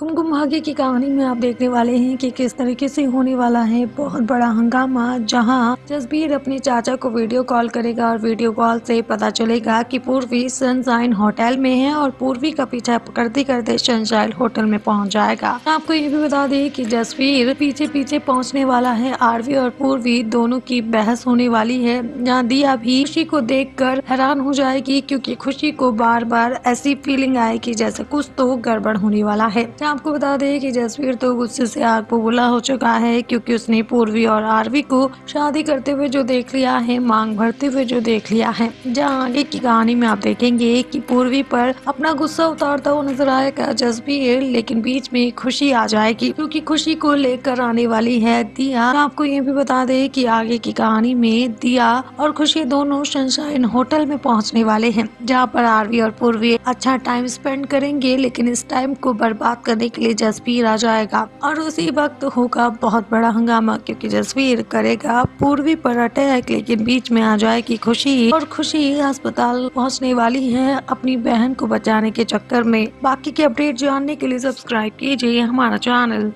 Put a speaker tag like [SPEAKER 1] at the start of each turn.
[SPEAKER 1] कुमकुम भाग्य की कहानी में आप देखने वाले हैं कि किस तरीके से होने वाला है बहुत बड़ा हंगामा, जहाँ जसबीर अपने चाचा को वीडियो कॉल करेगा और वीडियो कॉल से पता चलेगा कि पूर्वी सनशाइन होटल में है और पूर्वी का पीछा करते करते सनशाइन होटल में पहुँच जाएगा। आपको ये भी बता दें कि जसवीर पीछे पीछे पहुँचने वाला है। आरवी और पूर्वी दोनों की बहस होने वाली है। जहाँ दिया भी खुशी को देख हैरान हो जाएगी क्यूँकी खुशी को बार बार ऐसी फीलिंग आएगी जैसे कुछ तो गड़बड़ होने वाला है। आपको बता दें कि जसवीर तो गुस्से से आग बबूला हो चुका है, क्योंकि उसने पूर्वी और आरवी को शादी करते हुए जो देख लिया है, मांग भरते हुए जो देख लिया है। जहाँ आगे की कहानी में आप देखेंगे कि पूर्वी पर अपना गुस्सा उतारता हुआ नज़र आएगा जसवीर, लेकिन बीच में खुशी आ जाएगी, क्योंकि खुशी को लेकर आने वाली है दिया। आपको ये भी बता दे कि आगे की कहानी में दिया और खुशी दोनों सनशाइन होटल में पहुँचने वाले हैं, जहाँ पर आरवी और पूर्वी अच्छा टाइम स्पेंड करेंगे, लेकिन इस टाइम को बर्बाद करने के लिए जसवीर आ जाएगा और उसी वक्त होगा बहुत बड़ा हंगामा, क्योंकि जसवीर करेगा पूर्वी पर अटैक, लेकिन बीच में आ जाएगी खुशी और खुशी अस्पताल पहुँचने वाली है अपनी बहन को बचाने के चक्कर में। बाकी के अपडेट जानने के लिए सब्सक्राइब कीजिए हमारा चैनल।